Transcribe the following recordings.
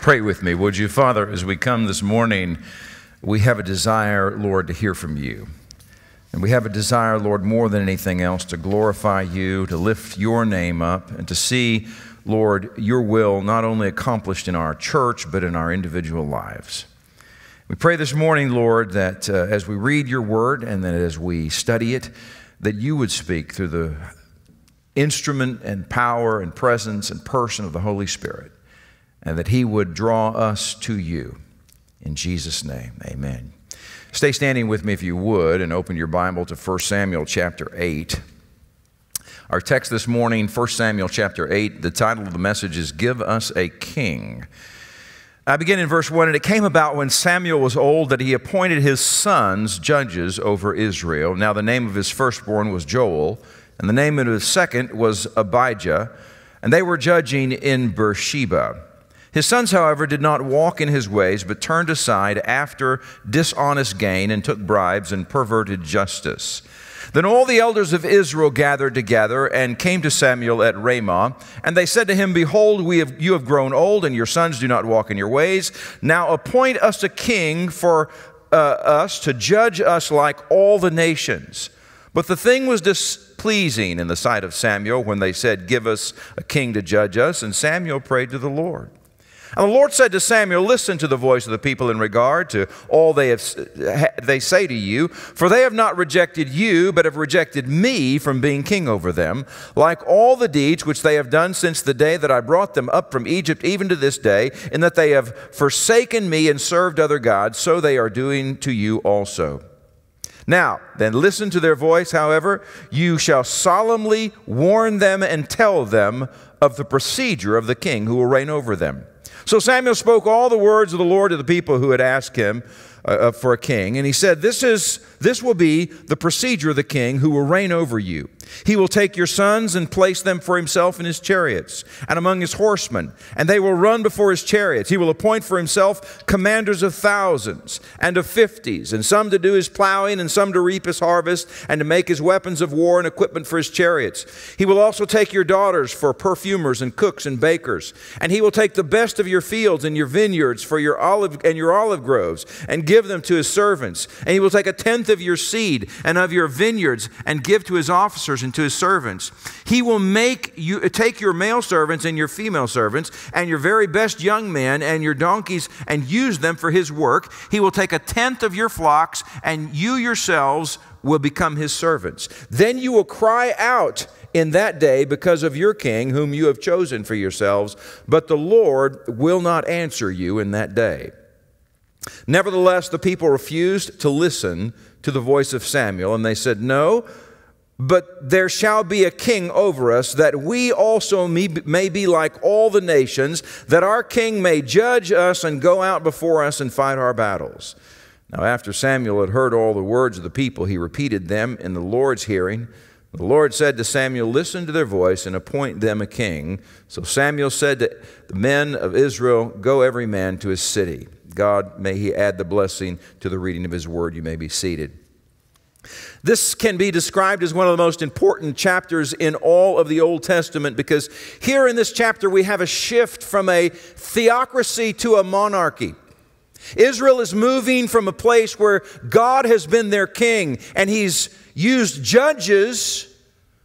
Pray with me, would you? Father, as we come this morning, we have a desire, Lord, to hear from you. And we have a desire, Lord, more than anything else, to glorify you, to lift your name up, and to see, Lord, your will not only accomplished in our church, but in our individual lives. We pray this morning, Lord, that uh, as we read your word and that as we study it, that you would speak through the instrument and power and presence and person of the Holy Spirit and that He would draw us to you. In Jesus' name, amen. Stay standing with me if you would and open your Bible to 1 Samuel chapter 8. Our text this morning, 1 Samuel chapter 8, the title of the message is Give Us a King. I begin in verse 1 And it came about when Samuel was old that he appointed his sons judges over Israel. Now, the name of his firstborn was Joel, and the name of his second was Abijah, and they were judging in Beersheba. His sons, however, did not walk in his ways, but turned aside after dishonest gain and took bribes and perverted justice. Then all the elders of Israel gathered together and came to Samuel at Ramah, and they said to him, Behold, we have, you have grown old, and your sons do not walk in your ways. Now appoint us a king for uh, us to judge us like all the nations. But the thing was displeasing in the sight of Samuel when they said, Give us a king to judge us. And Samuel prayed to the Lord. And the Lord said to Samuel, Listen to the voice of the people in regard to all they, have, they say to you, for they have not rejected you, but have rejected me from being king over them, like all the deeds which they have done since the day that I brought them up from Egypt, even to this day, in that they have forsaken me and served other gods, so they are doing to you also. Now, then listen to their voice, however, you shall solemnly warn them and tell them of the procedure of the king who will reign over them. So Samuel spoke all the words of the Lord to the people who had asked him uh, uh, for a king. And he said, this, is, this will be the procedure of the king who will reign over you. He will take your sons and place them for himself in his chariots and among his horsemen, and they will run before his chariots. He will appoint for himself commanders of thousands and of fifties, and some to do his plowing, and some to reap his harvest, and to make his weapons of war and equipment for his chariots. He will also take your daughters for perfumers and cooks and bakers, and he will take the best of your fields and your vineyards for your olive and your olive groves, and give them to his servants. And he will take a tenth of your seed and of your vineyards and give to his officers and to his servants. He will make you take your male servants and your female servants and your very best young men and your donkeys and use them for his work. He will take a tenth of your flocks and you yourselves will become his servants. Then you will cry out in that day because of your king, whom you have chosen for yourselves, but the Lord will not answer you in that day. Nevertheless, the people refused to listen to the voice of Samuel, and they said, No, but there shall be a king over us, that we also may be like all the nations, that our king may judge us and go out before us and fight our battles. Now, after Samuel had heard all the words of the people, he repeated them in the Lord's hearing. The Lord said to Samuel, Listen to their voice and appoint them a king. So Samuel said to the men of Israel, Go every man to his city. God, may He add the blessing to the reading of His word. You may be seated. This can be described as one of the most important chapters in all of the Old Testament because here in this chapter we have a shift from a theocracy to a monarchy. Israel is moving from a place where God has been their king and He's used judges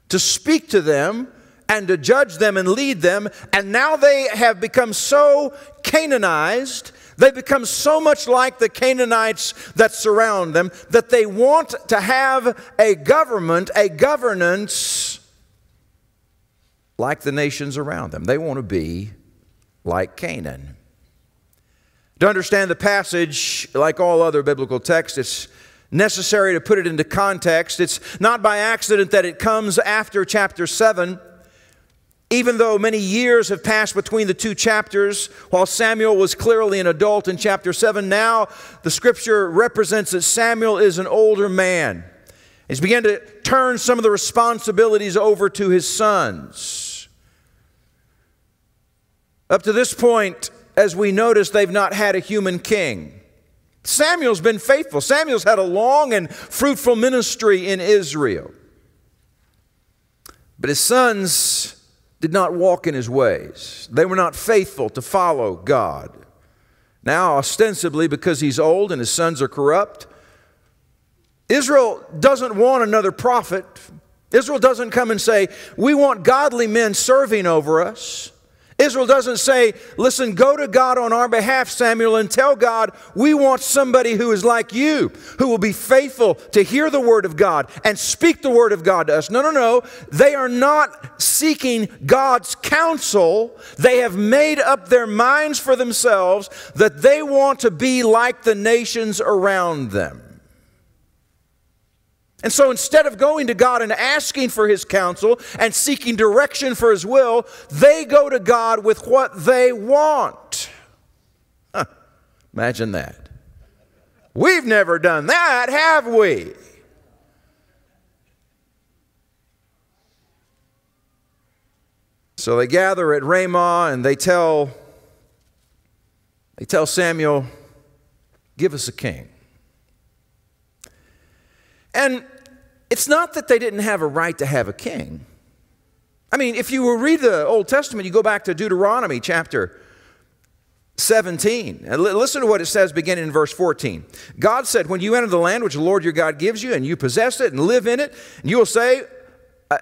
to speak to them and to judge them and lead them, and now they have become so Canaanized they become so much like the Canaanites that surround them that they want to have a government, a governance like the nations around them. They want to be like Canaan. To understand the passage, like all other biblical texts, it's necessary to put it into context. It's not by accident that it comes after chapter 7. Even though many years have passed between the two chapters, while Samuel was clearly an adult in chapter 7, now the scripture represents that Samuel is an older man. He's begun to turn some of the responsibilities over to his sons. Up to this point, as we notice, they've not had a human king. Samuel's been faithful. Samuel's had a long and fruitful ministry in Israel. But his sons did not walk in his ways. They were not faithful to follow God. Now, ostensibly, because he's old and his sons are corrupt, Israel doesn't want another prophet. Israel doesn't come and say, We want godly men serving over us. Israel doesn't say, Listen, go to God on our behalf, Samuel, and tell God, we want somebody who is like you, who will be faithful to hear the word of God and speak the word of God to us. No, no, no. They are not seeking God's counsel. They have made up their minds for themselves that they want to be like the nations around them. And so instead of going to God and asking for His counsel and seeking direction for His will, they go to God with what they want. Huh. Imagine that. We've never done that, have we? So they gather at Ramah and they tell they tell Samuel, "Give us a king." And it's not that they didn't have a right to have a king. I mean, if you will read the Old Testament, you go back to Deuteronomy chapter 17. And listen to what it says beginning in verse 14. God said, When you enter the land which the Lord your God gives you, and you possess it and live in it, and you will say,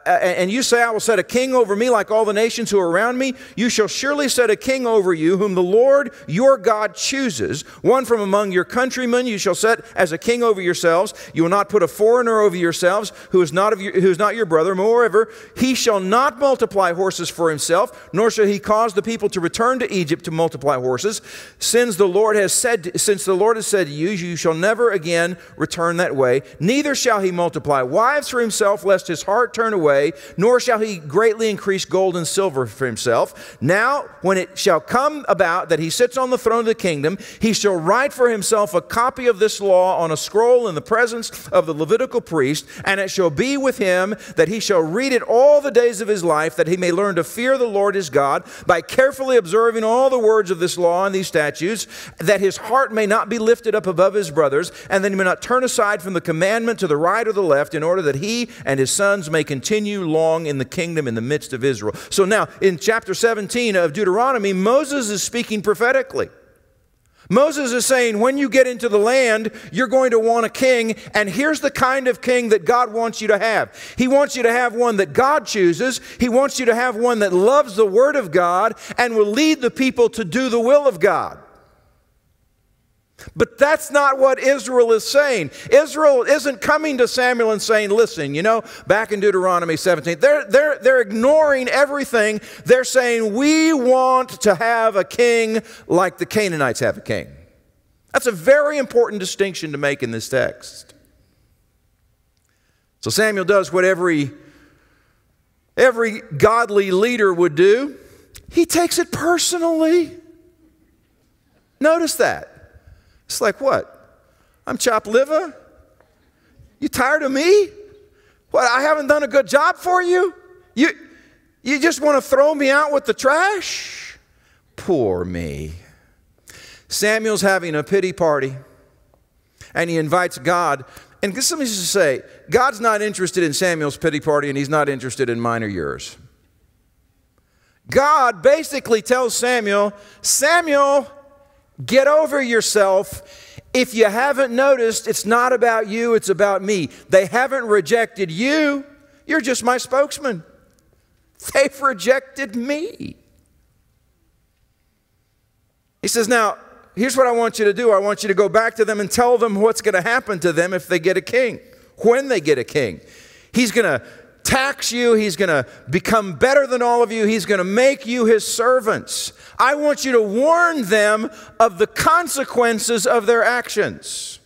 and you say, I will set a king over me like all the nations who are around me. You shall surely set a king over you, whom the Lord your God chooses. One from among your countrymen you shall set as a king over yourselves. You will not put a foreigner over yourselves who is not, of your, who is not your brother. Moreover, he shall not multiply horses for himself, nor shall he cause the people to return to Egypt to multiply horses. Since the Lord has said, since the Lord has said to you, you shall never again return that way. Neither shall he multiply wives for himself, lest his heart turn away, nor shall he greatly increase gold and silver for himself. Now, when it shall come about that he sits on the throne of the kingdom, he shall write for himself a copy of this law on a scroll in the presence of the Levitical priest, and it shall be with him that he shall read it all the days of his life, that he may learn to fear the Lord his God by carefully observing all the words of this law and these statutes, that his heart may not be lifted up above his brothers, and that he may not turn aside from the commandment to the right or the left, in order that he and his sons may continue continue long in the kingdom in the midst of Israel. So now, in chapter 17 of Deuteronomy, Moses is speaking prophetically. Moses is saying, when you get into the land, you're going to want a king, and here's the kind of king that God wants you to have. He wants you to have one that God chooses, He wants you to have one that loves the Word of God and will lead the people to do the will of God. But that's not what Israel is saying. Israel isn't coming to Samuel and saying, listen, you know, back in Deuteronomy 17, they're, they're, they're ignoring everything. They're saying, we want to have a king like the Canaanites have a king. That's a very important distinction to make in this text. So Samuel does what every, every godly leader would do he takes it personally. Notice that. It's like, what? I'm chopped liver? You tired of me? What, I haven't done a good job for you? You, you just want to throw me out with the trash? Poor me. Samuel's having a pity party, and he invites God. And let me just say, God's not interested in Samuel's pity party, and he's not interested in mine or yours. God basically tells Samuel, Samuel, Get over yourself. If you haven't noticed, it's not about you, it's about me. They haven't rejected you, you're just my spokesman. They've rejected me. He says, Now, here's what I want you to do I want you to go back to them and tell them what's going to happen to them if they get a king, when they get a king. He's going to tax you. He's going to become better than all of you. He's going to make you his servants. I want you to warn them of the consequences of their actions.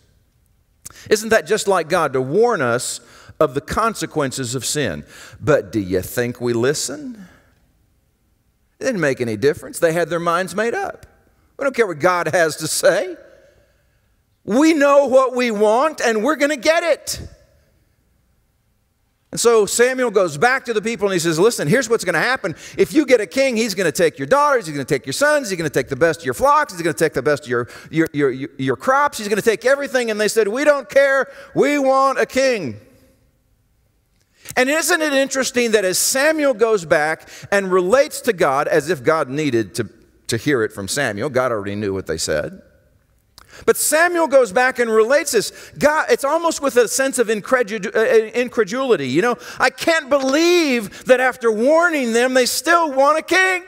Isn't that just like God to warn us of the consequences of sin? But do you think we listen? It didn't make any difference. They had their minds made up. We don't care what God has to say. We know what we want and we're going to get it. And so Samuel goes back to the people and he says, Listen, here's what's going to happen. If you get a king, he's going to take your daughters, he's going to take your sons, he's going to take the best of your flocks, he's going to take the best of your, your, your, your, crops, he's going to take everything. And they said, We don't care, we want a king. And isn't it interesting that as Samuel goes back and relates to God as if God needed to, to hear it from Samuel, God already knew what they said. But Samuel goes back and relates this. God, it's almost with a sense of uh, uh, incredulity. You know, I can't believe that after warning them, they still want a king.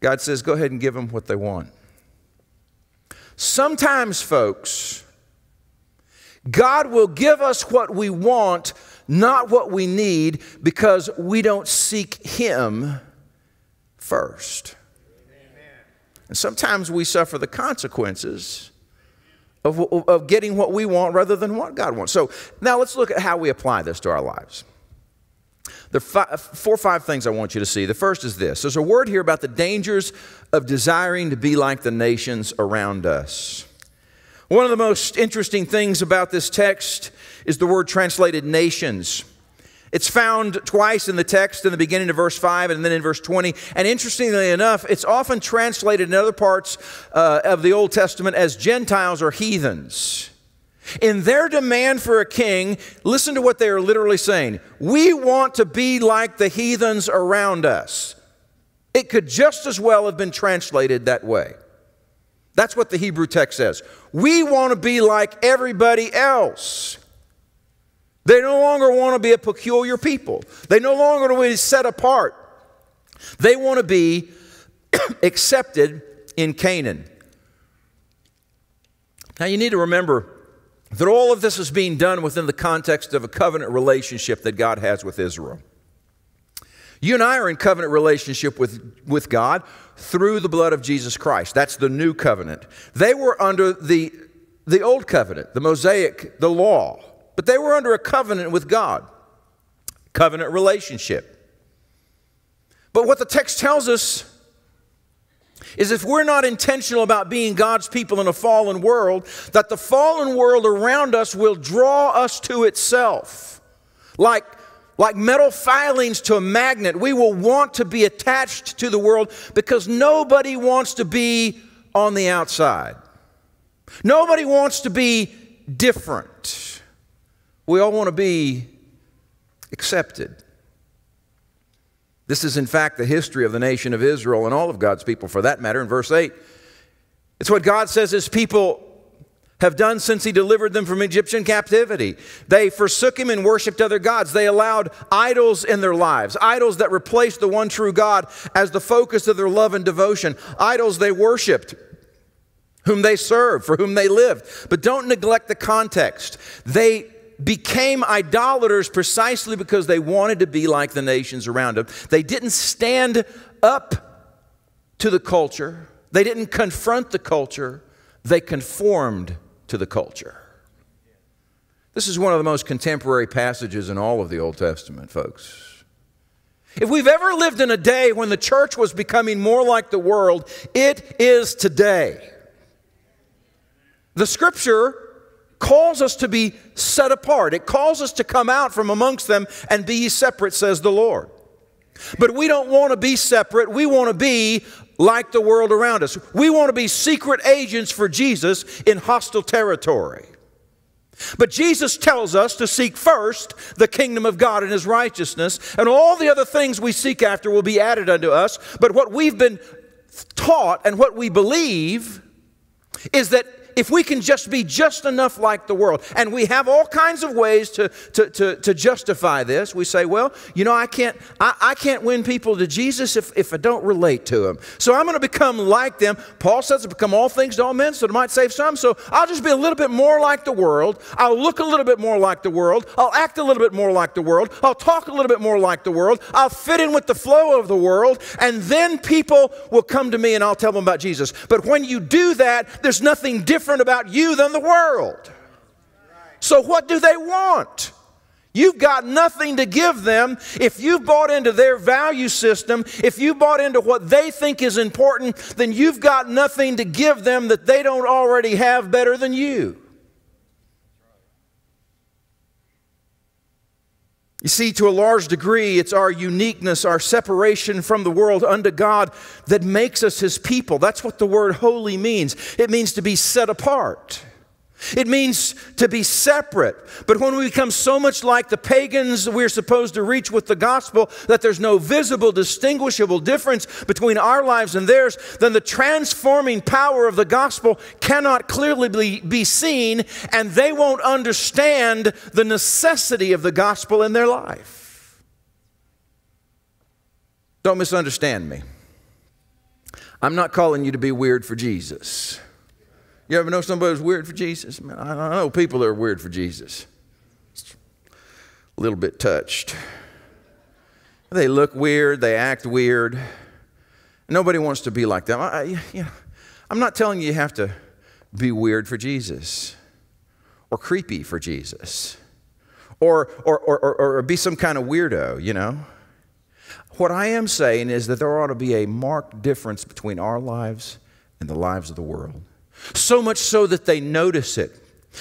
God says, go ahead and give them what they want. Sometimes, folks, God will give us what we want, not what we need, because we don't seek Him first. And sometimes we suffer the consequences of, of getting what we want rather than what God wants. So now let's look at how we apply this to our lives. There are four or five things I want you to see. The first is this there's a word here about the dangers of desiring to be like the nations around us. One of the most interesting things about this text is the word translated nations. It's found twice in the text in the beginning of verse 5 and then in verse 20. And interestingly enough, it's often translated in other parts uh, of the Old Testament as Gentiles or heathens. In their demand for a king, listen to what they are literally saying. We want to be like the heathens around us. It could just as well have been translated that way. That's what the Hebrew text says. We want to be like everybody else. They no longer want to be a peculiar people. They no longer want to be set apart. They want to be accepted in Canaan. Now you need to remember that all of this is being done within the context of a covenant relationship that God has with Israel. You and I are in covenant relationship with, with God through the blood of Jesus Christ. That's the new covenant. They were under the, the old covenant, the Mosaic, the law. But they were under a covenant with God, covenant relationship. But what the text tells us is if we're not intentional about being God's people in a fallen world, that the fallen world around us will draw us to itself. Like, like metal filings to a magnet, we will want to be attached to the world because nobody wants to be on the outside. Nobody wants to be different. We all want to be accepted. This is, in fact, the history of the nation of Israel and all of God's people, for that matter, in verse 8. It's what God says his people have done since he delivered them from Egyptian captivity. They forsook him and worshiped other gods. They allowed idols in their lives, idols that replaced the one true God as the focus of their love and devotion, idols they worshiped, whom they served, for whom they lived. But don't neglect the context. They became idolaters precisely because they wanted to be like the nations around them. They didn't stand up to the culture, they didn't confront the culture, they conformed to the culture. This is one of the most contemporary passages in all of the Old Testament, folks. If we've ever lived in a day when the church was becoming more like the world, it is today. The scripture calls us to be set apart. It calls us to come out from amongst them and be separate, says the Lord. But we don't want to be separate. We want to be like the world around us. We want to be secret agents for Jesus in hostile territory. But Jesus tells us to seek first the kingdom of God and his righteousness, and all the other things we seek after will be added unto us. But what we've been taught and what we believe is that if we can just be just enough like the world, and we have all kinds of ways to, to, to, to justify this, we say, well, you know, I can't, I, I can't win people to Jesus if, if I don't relate to them. So I'm going to become like them. Paul says to become all things to all men, so it might save some. So I'll just be a little bit more like the world. I'll look a little bit more like the world. I'll act a little bit more like the world. I'll talk a little bit more like the world. I'll fit in with the flow of the world. And then people will come to me and I'll tell them about Jesus. But when you do that, there's nothing different different about you than the world. So, what do they want? You've got nothing to give them. If you've bought into their value system, if you bought into what they think is important, then you've got nothing to give them that they don't already have better than you. You see, to a large degree, it's our uniqueness, our separation from the world unto God that makes us His people. That's what the word holy means. It means to be set apart. It means to be separate. But when we become so much like the pagans we're supposed to reach with the gospel that there's no visible, distinguishable difference between our lives and theirs, then the transforming power of the gospel cannot clearly be seen, and they won't understand the necessity of the gospel in their life. Don't misunderstand me. I'm not calling you to be weird for Jesus. You ever know somebody who's weird for Jesus? I know people that are weird for Jesus. A little bit touched. They look weird, they act weird. Nobody wants to be like them. I, you know, I'm not telling you you have to be weird for Jesus or creepy for Jesus or, or, or, or, or be some kind of weirdo, you know. What I am saying is that there ought to be a marked difference between our lives and the lives of the world. So much so that they notice it.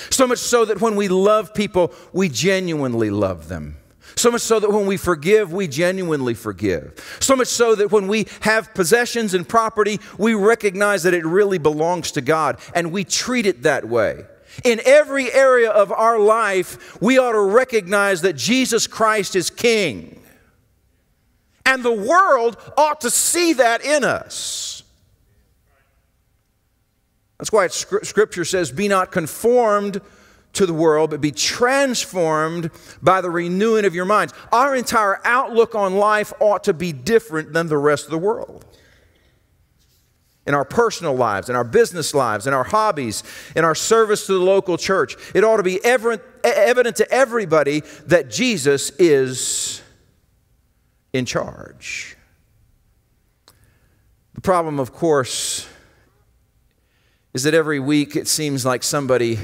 So much so that when we love people, we genuinely love them. So much so that when we forgive, we genuinely forgive. So much so that when we have possessions and property, we recognize that it really belongs to God and we treat it that way. In every area of our life, we ought to recognize that Jesus Christ is King. And the world ought to see that in us. That's why scripture says, Be not conformed to the world, but be transformed by the renewing of your minds. Our entire outlook on life ought to be different than the rest of the world. In our personal lives, in our business lives, in our hobbies, in our service to the local church, it ought to be evident, evident to everybody that Jesus is in charge. The problem, of course, is that every week it seems like somebody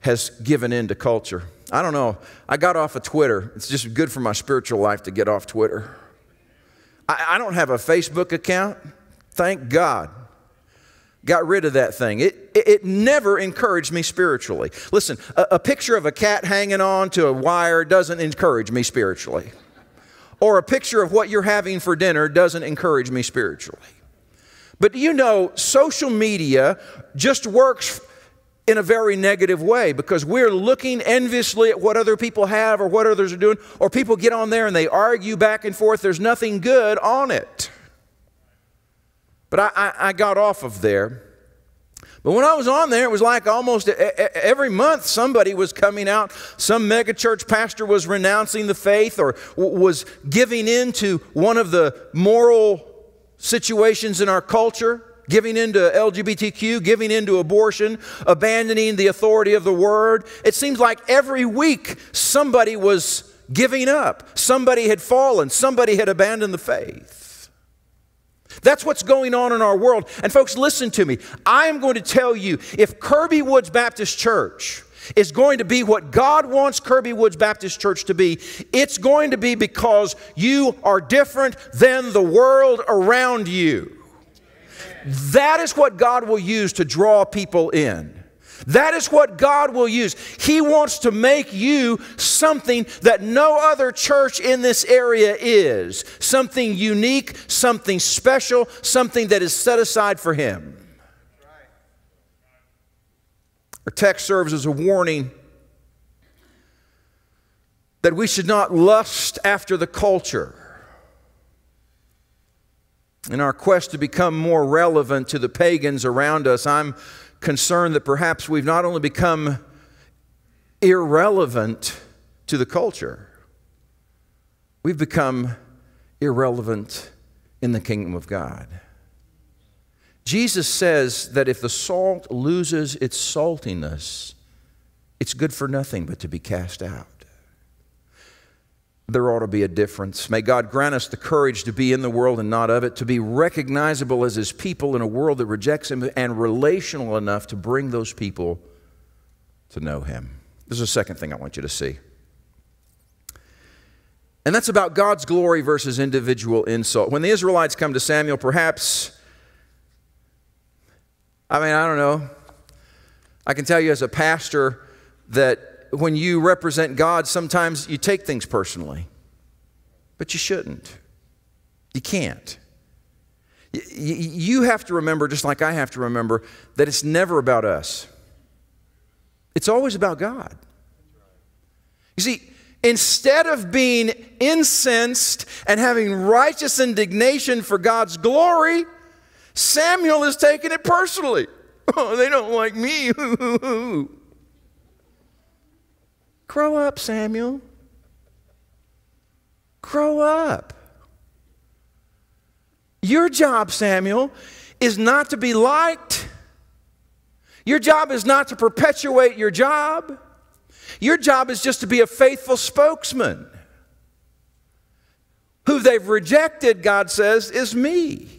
has given in to culture. I don't know. I got off of Twitter. It's just good for my spiritual life to get off Twitter. I, I don't have a Facebook account. Thank God. Got rid of that thing. It, it, it never encouraged me spiritually. Listen, a, a picture of a cat hanging on to a wire doesn't encourage me spiritually. Or a picture of what you're having for dinner doesn't encourage me spiritually. But you know, social media just works in a very negative way because we're looking enviously at what other people have or what others are doing, or people get on there and they argue back and forth. There's nothing good on it. But I, I, I got off of there. But when I was on there, it was like almost every month somebody was coming out. Some megachurch pastor was renouncing the faith or was giving in to one of the moral situations in our culture, giving into LGBTQ, giving into abortion, abandoning the authority of the word. It seems like every week somebody was giving up, somebody had fallen, somebody had abandoned the faith. That's what's going on in our world. And folks, listen to me. I am going to tell you if Kirby Woods Baptist Church is going to be what God wants Kirby Woods Baptist Church to be. It's going to be because you are different than the world around you. That is what God will use to draw people in. That is what God will use. He wants to make you something that no other church in this area is something unique, something special, something that is set aside for Him. Our text serves as a warning that we should not lust after the culture. In our quest to become more relevant to the pagans around us, I'm concerned that perhaps we've not only become irrelevant to the culture, we've become irrelevant in the kingdom of God. Jesus says that if the salt loses its saltiness, it's good for nothing but to be cast out. There ought to be a difference. May God grant us the courage to be in the world and not of it, to be recognizable as His people in a world that rejects Him, and relational enough to bring those people to know Him. This is the second thing I want you to see. And that's about God's glory versus individual insult. When the Israelites come to Samuel, perhaps I mean, I don't know. I can tell you as a pastor that when you represent God, sometimes you take things personally, but you shouldn't. You can't. You have to remember, just like I have to remember, that it's never about us. It's always about God. You see, instead of being incensed and having righteous indignation for God's glory, Samuel is taking it personally. Oh, they don't like me. Grow up, Samuel. Grow up. Your job, Samuel, is not to be liked. Your job is not to perpetuate your job. Your job is just to be a faithful spokesman. Who they've rejected, God says, is me.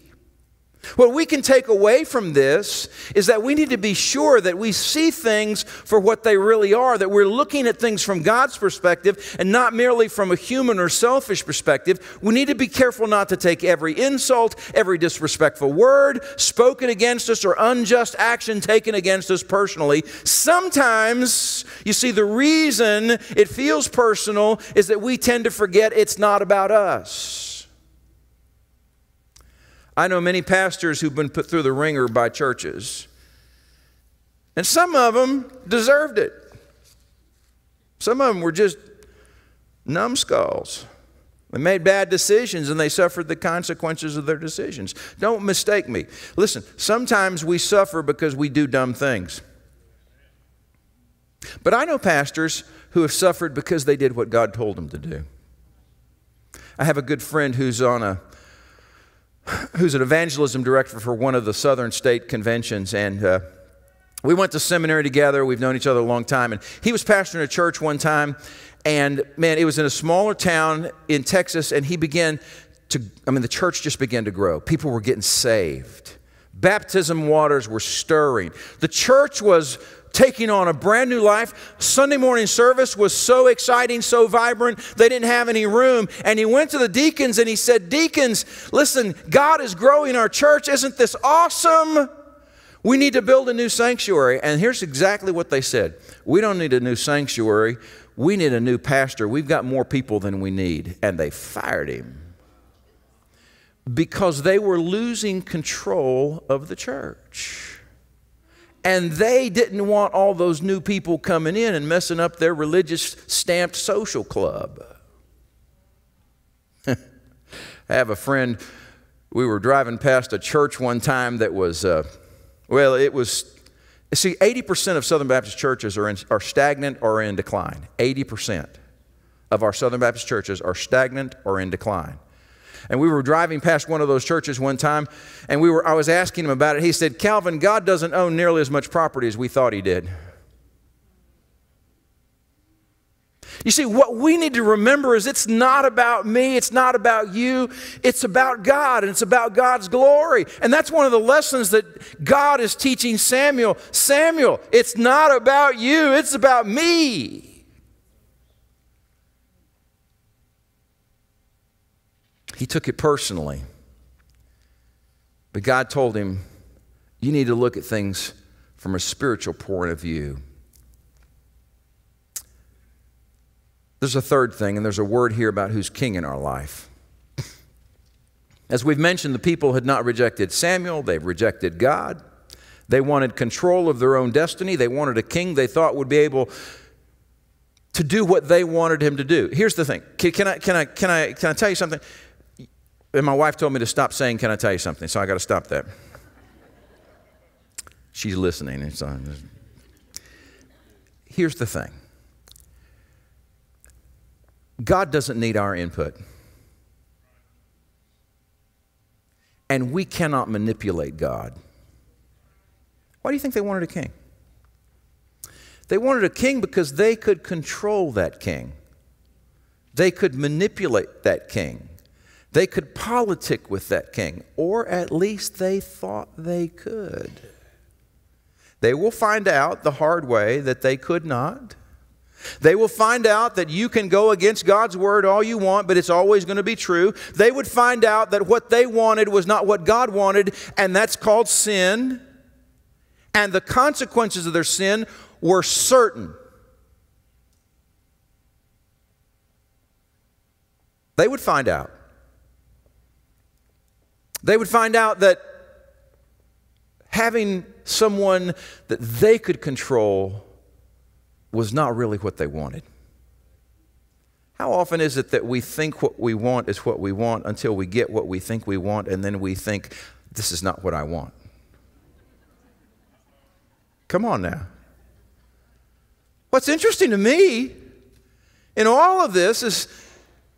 What we can take away from this is that we need to be sure that we see things for what they really are, that we're looking at things from God's perspective and not merely from a human or selfish perspective. We need to be careful not to take every insult, every disrespectful word spoken against us, or unjust action taken against us personally. Sometimes, you see, the reason it feels personal is that we tend to forget it's not about us. I know many pastors who've been put through the wringer by churches, and some of them deserved it. Some of them were just numbskulls. They made bad decisions and they suffered the consequences of their decisions. Don't mistake me. Listen, sometimes we suffer because we do dumb things. But I know pastors who have suffered because they did what God told them to do. I have a good friend who's on a who's an evangelism director for one of the southern state conventions. And uh, we went to seminary together. We've known each other a long time. And he was pastoring a church one time. And man, it was in a smaller town in Texas. And he began to, I mean, the church just began to grow. People were getting saved. Baptism waters were stirring. The church was taking on a brand new life. Sunday morning service was so exciting, so vibrant, they didn't have any room. And he went to the deacons and he said, Deacons, listen, God is growing our church. Isn't this awesome? We need to build a new sanctuary. And here's exactly what they said We don't need a new sanctuary. We need a new pastor. We've got more people than we need. And they fired him because they were losing control of the church. And they didn't want all those new people coming in and messing up their religious stamped social club. I have a friend, we were driving past a church one time that was, uh, well, it was, see, 80% of Southern Baptist churches are, in, are stagnant or in decline. 80% of our Southern Baptist churches are stagnant or in decline. And we were driving past one of those churches one time, and we were, I was asking him about it. He said, Calvin, God doesn't own nearly as much property as we thought he did. You see, what we need to remember is it's not about me, it's not about you, it's about God, and it's about God's glory. And that's one of the lessons that God is teaching Samuel. Samuel, it's not about you, it's about me. He took it personally. But God told him, You need to look at things from a spiritual point of view. There's a third thing, and there's a word here about who's king in our life. As we've mentioned, the people had not rejected Samuel, they've rejected God. They wanted control of their own destiny. They wanted a king they thought would be able to do what they wanted him to do. Here's the thing. Can, can I, can, I, can, I, can I tell you something? And my wife told me to stop saying, Can I tell you something? So I got to stop that. She's listening. And so Here's the thing God doesn't need our input. And we cannot manipulate God. Why do you think they wanted a king? They wanted a king because they could control that king. They could manipulate that king. They could politic with that king, or at least they thought they could. They will find out the hard way that they could not. They will find out that you can go against God's word all you want, but it's always going to be true. They would find out that what they wanted was not what God wanted, and that's called sin. And the consequences of their sin were certain. They would find out. They would find out that having someone that they could control was not really what they wanted. How often is it that we think what we want is what we want until we get what we think we want, and then we think, this is not what I want? Come on now. What's interesting to me in all of this is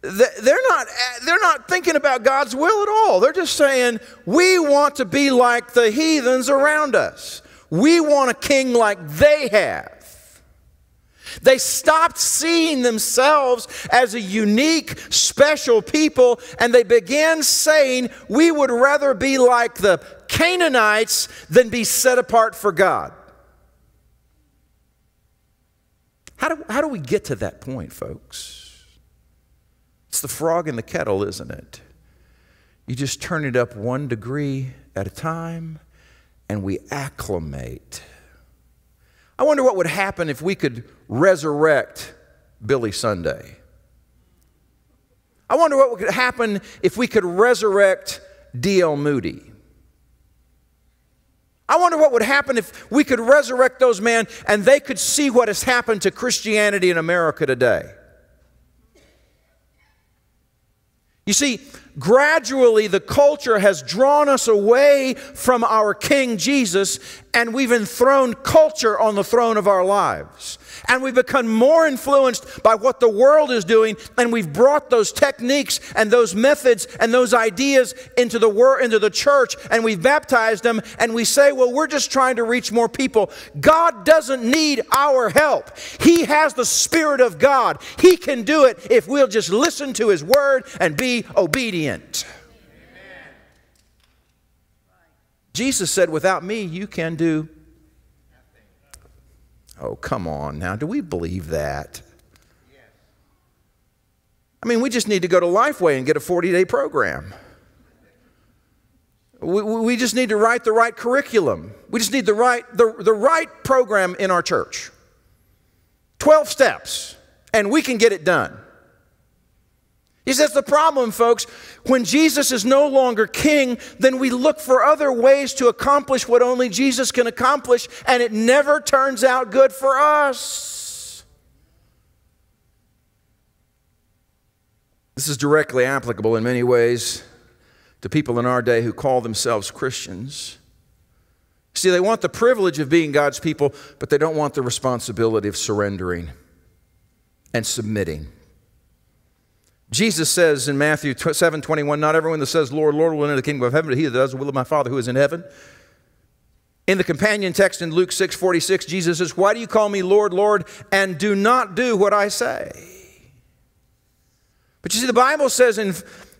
they're not, uh, they're not thinking about God's will at all. They're just saying, we want to be like the heathens around us. We want a king like they have. They stopped seeing themselves as a unique, special people, and they began saying, We would rather be like the Canaanites than be set apart for God. How do, how do we get to that point, folks? It's the frog in the kettle, isn't it? You just turn it up one degree at a time, and we acclimate. I wonder what would happen if we could resurrect Billy Sunday. I wonder what would happen if we could resurrect D.L. Moody. I wonder what would happen if we could resurrect those men and they could see what has happened to Christianity in America today. You see, gradually the culture has drawn us away from our King Jesus, and we've enthroned culture on the throne of our lives and we've become more influenced by what the world is doing, and we've brought those techniques and those methods and those ideas into the wor- into the church, and we've baptized them, and we say, well, we're just trying to reach more people. God doesn't need our help. He has the Spirit of God. He can do it if we'll just listen to His word and be obedient. Jesus said, Without me, you can do Oh, come on now. Do we believe that? I mean, we just need to go to Lifeway and get a 40 day program. We, we just need to write the right curriculum. We just need the right, the, the right program in our church. 12 steps, and we can get it done. He says the problem, folks, when Jesus is no longer king, then we look for other ways to accomplish what only Jesus can accomplish, and it never turns out good for us. This is directly applicable in many ways to people in our day who call themselves Christians. See, they want the privilege of being God's people, but they don't want the responsibility of surrendering and submitting. Jesus says in Matthew 7 21, Not everyone that says, Lord, Lord, will enter the kingdom of heaven, but he that does the will of my Father who is in heaven. In the companion text in Luke 6 46, Jesus says, Why do you call me Lord, Lord, and do not do what I say? But you see, the Bible says in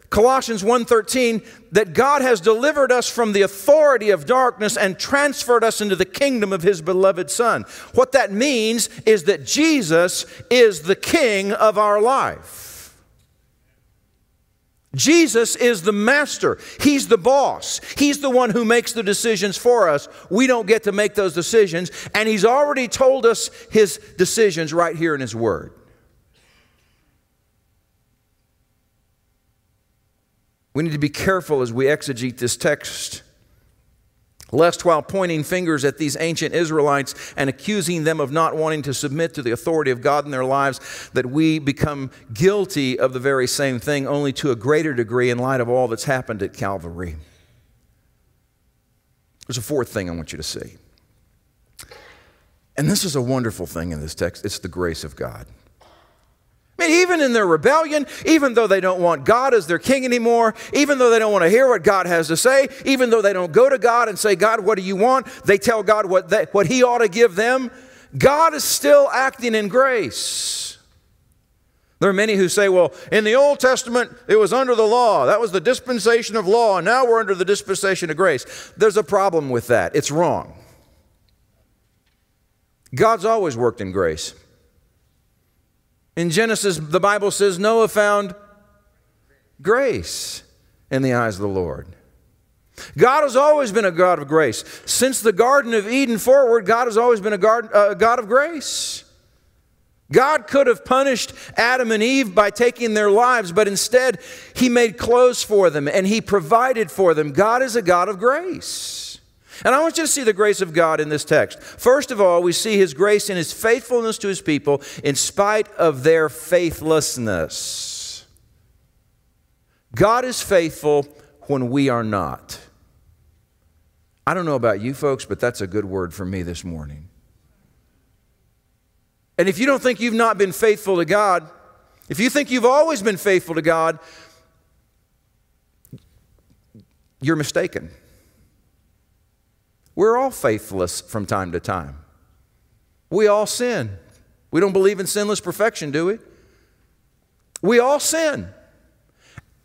Colossians 1:13 that God has delivered us from the authority of darkness and transferred us into the kingdom of his beloved son. What that means is that Jesus is the king of our life. Jesus is the master. He's the boss. He's the one who makes the decisions for us. We don't get to make those decisions. And He's already told us His decisions right here in His Word. We need to be careful as we exegete this text Lest while pointing fingers at these ancient Israelites and accusing them of not wanting to submit to the authority of God in their lives, that we become guilty of the very same thing, only to a greater degree in light of all that's happened at Calvary. There's a fourth thing I want you to see. And this is a wonderful thing in this text it's the grace of God. Mean, even in their rebellion, even though they don't want God as their king anymore, even though they don't want to hear what God has to say, even though they don't go to God and say, God, what do you want? They tell God what, they, what He ought to give them. God is still acting in grace. There are many who say, well, in the Old Testament, it was under the law. That was the dispensation of law, and now we're under the dispensation of grace. There's a problem with that. It's wrong. God's always worked in grace. In Genesis, the Bible says Noah found grace in the eyes of the Lord. God has always been a God of grace. Since the Garden of Eden forward, God has always been a God, uh, God of grace. God could have punished Adam and Eve by taking their lives, but instead, He made clothes for them and He provided for them. God is a God of grace. And I want you to see the grace of God in this text. First of all, we see his grace in his faithfulness to his people in spite of their faithlessness. God is faithful when we are not. I don't know about you folks, but that's a good word for me this morning. And if you don't think you've not been faithful to God, if you think you've always been faithful to God, you're mistaken. We're all faithless from time to time. We all sin. We don't believe in sinless perfection, do we? We all sin.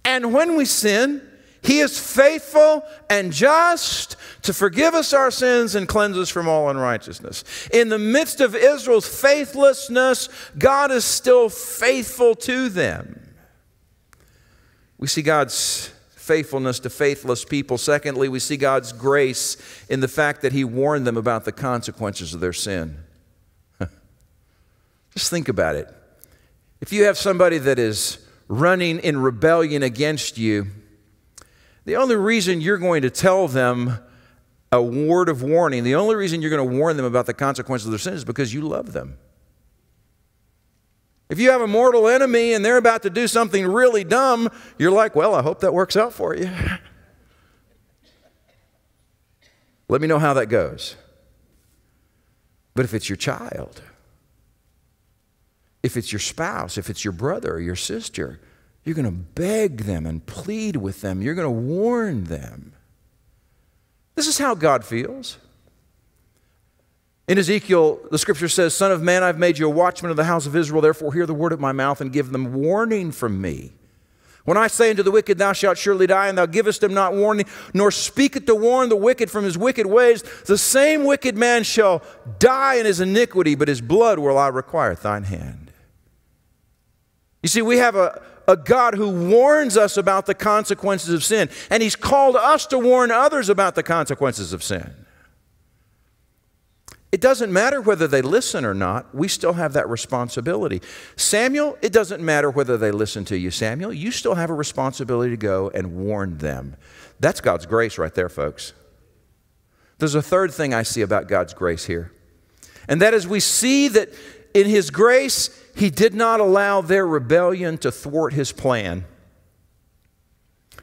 And when we sin, He is faithful and just to forgive us our sins and cleanse us from all unrighteousness. In the midst of Israel's faithlessness, God is still faithful to them. We see God's faithfulness to faithless people. Secondly, we see God's grace in the fact that He warned them about the consequences of their sin. Just think about it. If you have somebody that is running in rebellion against you, the only reason you're going to tell them a word of warning, the only reason you're going to warn them about the consequences of their sin is because you love them. If you have a mortal enemy and they're about to do something really dumb, you're like, well, I hope that works out for you. Let me know how that goes. But if it's your child, if it's your spouse, if it's your brother or your sister, you're going to beg them and plead with them. You're going to warn them. This is how God feels. In Ezekiel, the scripture says, Son of man, I've made you a watchman of the house of Israel, therefore hear the word of my mouth and give them warning from me. When I say unto the wicked, Thou shalt surely die, and thou givest him not warning, nor speaketh to warn the wicked from his wicked ways, the same wicked man shall die in his iniquity, but his blood will I require at thine hand. You see, we have a, a God who warns us about the consequences of sin, and he's called us to warn others about the consequences of sin. It doesn't matter whether they listen or not, we still have that responsibility. Samuel, it doesn't matter whether they listen to you, Samuel, you still have a responsibility to go and warn them. That's God's grace right there, folks. There's a third thing I see about God's grace here, and that is we see that in His grace, He did not allow their rebellion to thwart His plan.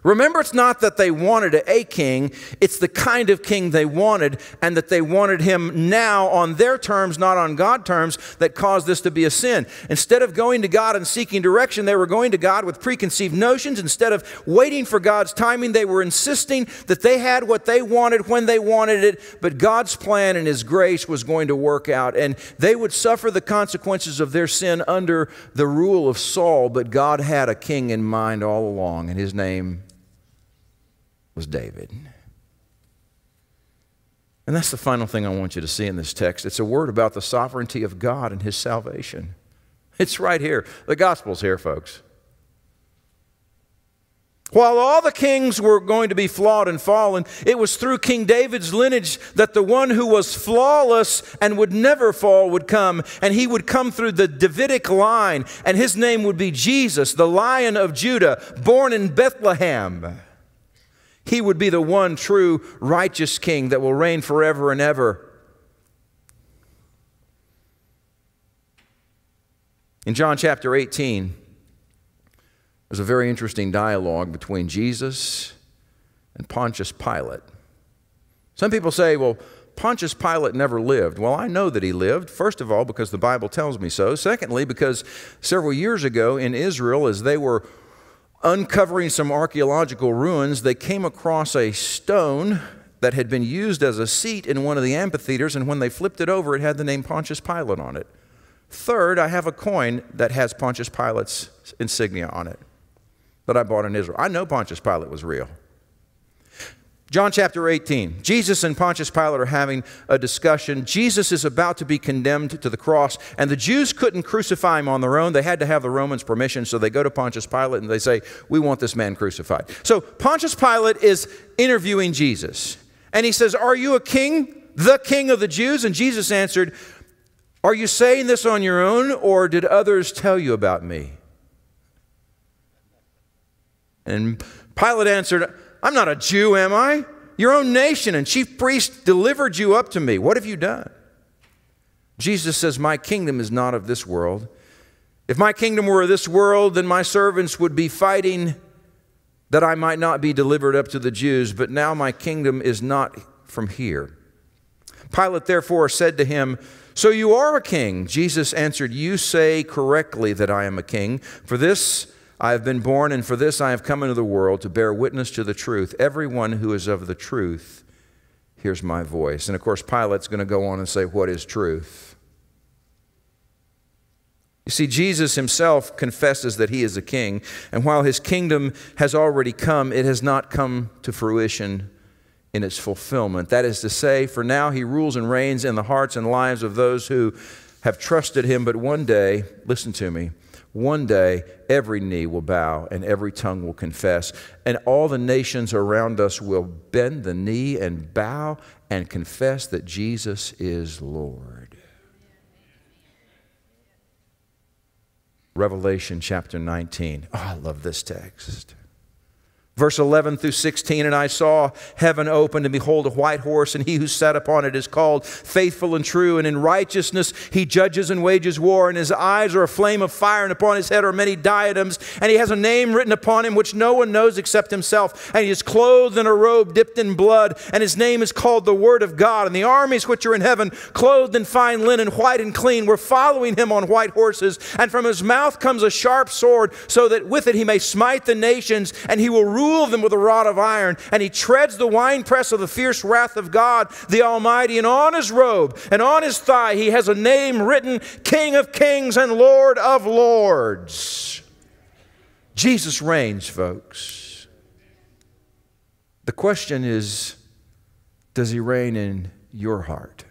Remember, it's not that they wanted a king, it's the kind of king they wanted, and that they wanted him now on their terms, not on God terms, that caused this to be a sin. Instead of going to God and seeking direction, they were going to God with preconceived notions. Instead of waiting for God's timing, they were insisting that they had what they wanted when they wanted it, but God's plan and His grace was going to work out. And they would suffer the consequences of their sin under the rule of Saul, but God had a king in mind all along, and his name was David. And that's the final thing I want you to see in this text. It's a word about the sovereignty of God and his salvation. It's right here. The gospel's here, folks. While all the kings were going to be flawed and fallen, it was through King David's lineage that the one who was flawless and would never fall would come, and he would come through the Davidic line, and his name would be Jesus, the Lion of Judah, born in Bethlehem. He would be the one true righteous king that will reign forever and ever. In John chapter 18, there's a very interesting dialogue between Jesus and Pontius Pilate. Some people say, well, Pontius Pilate never lived. Well, I know that he lived, first of all, because the Bible tells me so. Secondly, because several years ago in Israel, as they were uncovering some archaeological ruins, they came across a stone that had been used as a seat in one of the amphitheaters, and when they flipped it over, it had the name Pontius Pilate on it. Third, I have a coin that has Pontius Pilate's insignia on it that I bought in Israel. I know Pontius Pilate was real. John chapter 18. Jesus and Pontius Pilate are having a discussion. Jesus is about to be condemned to the cross, and the Jews couldn't crucify him on their own. They had to have the Romans' permission, so they go to Pontius Pilate and they say, We want this man crucified. So Pontius Pilate is interviewing Jesus, and he says, Are you a king, the king of the Jews? And Jesus answered, Are you saying this on your own, or did others tell you about me? And Pilate answered, I'm not a Jew, am I? Your own nation and chief priests delivered you up to me. What have you done? Jesus says, My kingdom is not of this world. If my kingdom were of this world, then my servants would be fighting that I might not be delivered up to the Jews, but now my kingdom is not from here. Pilate therefore said to him, So you are a king? Jesus answered, You say correctly that I am a king. For this I have been born, and for this I have come into the world to bear witness to the truth. Everyone who is of the truth hears my voice. And of course, Pilate's going to go on and say, What is truth? You see, Jesus himself confesses that he is a king, and while his kingdom has already come, it has not come to fruition in its fulfillment. That is to say, for now he rules and reigns in the hearts and lives of those who have trusted him, but one day, listen to me, one day every knee will bow and every tongue will confess, and all the nations around us will bend the knee and bow and confess that Jesus is Lord. Revelation chapter 19. Oh, I love this text. Verse 11 through 16, and I saw heaven opened, and behold, a white horse, and he who sat upon it is called faithful and true, and in righteousness he judges and wages war, and his eyes are a flame of fire, and upon his head are many diadems, and he has a name written upon him which no one knows except himself, and he is clothed in a robe dipped in blood, and his name is called the Word of God. And the armies which are in heaven, clothed in fine linen, white and clean, were following him on white horses, and from his mouth comes a sharp sword, so that with it he may smite the nations, and he will rule rule them with a rod of iron, and he treads the winepress of the fierce wrath of God the Almighty. And on his robe and on his thigh he has a name written King of Kings and Lord of Lords. Jesus reigns, folks. The question is does he reign in your heart?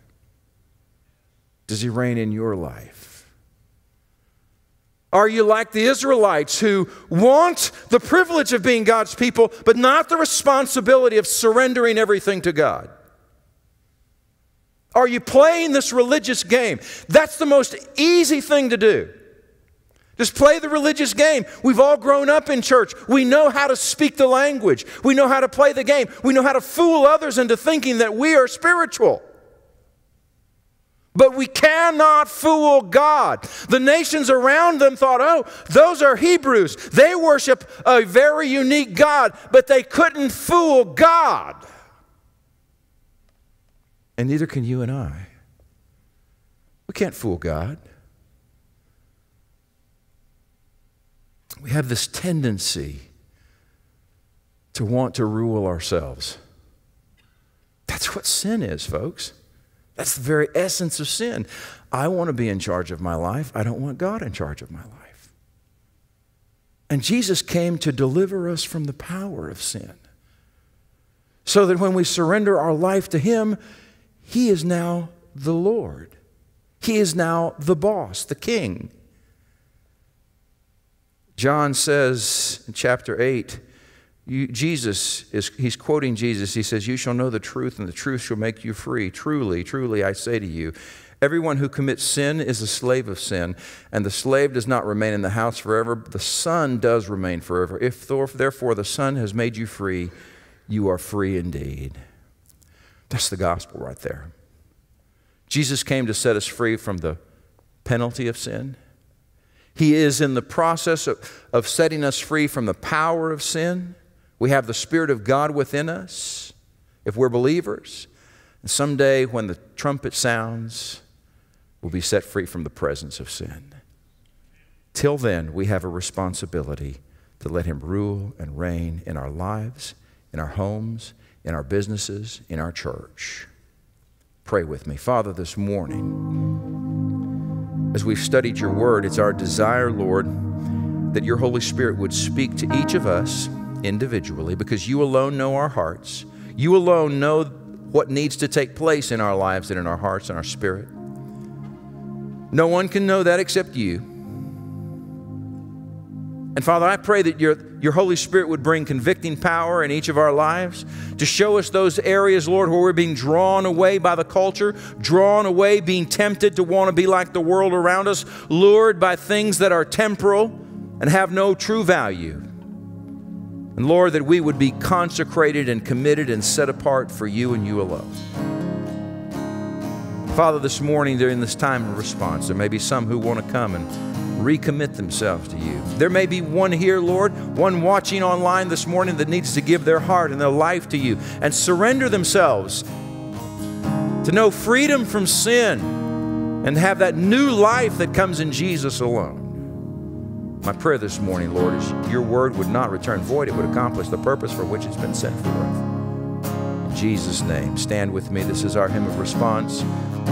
Does he reign in your life? Are you like the Israelites who want the privilege of being God's people, but not the responsibility of surrendering everything to God? Are you playing this religious game? That's the most easy thing to do. Just play the religious game. We've all grown up in church. We know how to speak the language. We know how to play the game. We know how to fool others into thinking that we are spiritual. But we cannot fool God. The nations around them thought, oh, those are Hebrews. They worship a very unique God, but they couldn't fool God. And neither can you and I. We can't fool God. We have this tendency to want to rule ourselves. That's what sin is, folks. That's the very essence of sin. I want to be in charge of my life. I don't want God in charge of my life. And Jesus came to deliver us from the power of sin. So that when we surrender our life to Him, He is now the Lord. He is now the boss, the king. John says in chapter 8, you, Jesus is, he's quoting Jesus. He says, You shall know the truth, and the truth shall make you free. Truly, truly, I say to you, everyone who commits sin is a slave of sin, and the slave does not remain in the house forever, the son does remain forever. If therefore the son has made you free, you are free indeed. That's the gospel right there. Jesus came to set us free from the penalty of sin. He is in the process of, of setting us free from the power of sin. We have the Spirit of God within us if we're believers. And someday, when the trumpet sounds, we'll be set free from the presence of sin. Till then, we have a responsibility to let Him rule and reign in our lives, in our homes, in our businesses, in our church. Pray with me. Father, this morning, as we've studied your word, it's our desire, Lord, that your Holy Spirit would speak to each of us individually because you alone know our hearts. You alone know what needs to take place in our lives and in our hearts and our spirit. No one can know that except you. And Father, I pray that your, your Holy Spirit would bring convicting power in each of our lives to show us those areas, Lord, where we're being drawn away by the culture, drawn away, being tempted to want to be like the world around us, lured by things that are temporal and have no true value. And Lord, that we would be consecrated and committed and set apart for you and you alone. Father, this morning during this time of response, there may be some who want to come and recommit themselves to you. There may be one here, Lord, one watching online this morning that needs to give their heart and their life to you and surrender themselves to know freedom from sin and have that new life that comes in Jesus alone. My prayer this morning, Lord, is your word would not return void, it would accomplish the purpose for which it's been sent forth. In Jesus' name, stand with me. This is our hymn of response.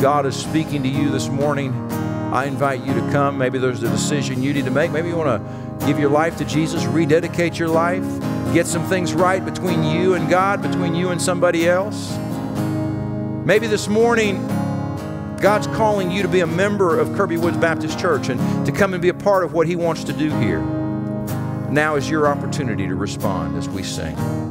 God is speaking to you this morning. I invite you to come. Maybe there's a decision you need to make. Maybe you want to give your life to Jesus, rededicate your life, get some things right between you and God, between you and somebody else. Maybe this morning, God's calling you to be a member of Kirby Woods Baptist Church and to come and be a part of what He wants to do here. Now is your opportunity to respond as we sing.